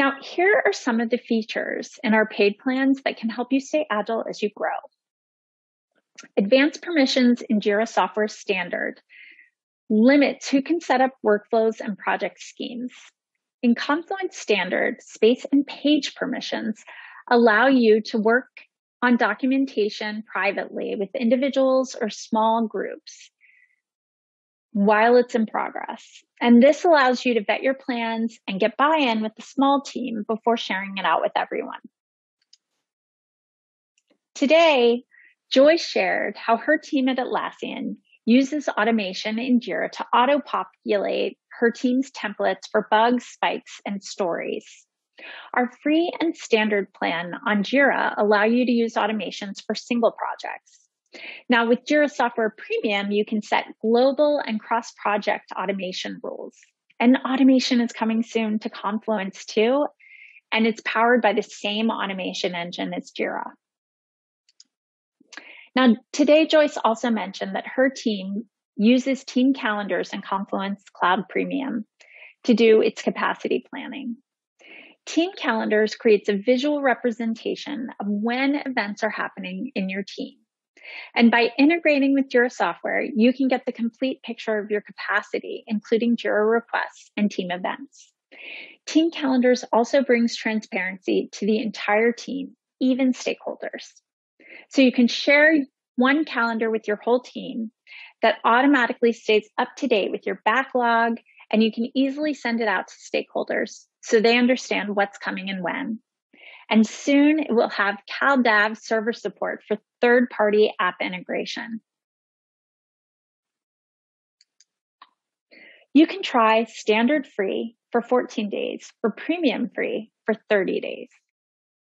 Now, here are some of the features in our paid plans that can help you stay agile as you grow. Advanced permissions in Jira Software Standard limits who can set up workflows and project schemes. In Confluence Standard, space and page permissions allow you to work on documentation privately with individuals or small groups while it's in progress. And this allows you to vet your plans and get buy in with the small team before sharing it out with everyone. Today, Joyce shared how her team at Atlassian uses automation in Jira to auto populate her team's templates for bugs, spikes, and stories. Our free and standard plan on Jira allow you to use automations for single projects. Now, with Jira Software Premium, you can set global and cross project automation rules. And automation is coming soon to Confluence too, and it's powered by the same automation engine as Jira. Now, today, Joyce also mentioned that her team uses team calendars and Confluence Cloud Premium to do its capacity planning. Team calendars creates a visual representation of when events are happening in your team. And by integrating with Jira software, you can get the complete picture of your capacity, including Jira requests and team events. Team calendars also brings transparency to the entire team, even stakeholders. So you can share one calendar with your whole team that automatically stays up to date with your backlog, and you can easily send it out to stakeholders so they understand what's coming and when. And soon it will have CalDAV server support for third party app integration. You can try standard free for 14 days or premium free for 30 days.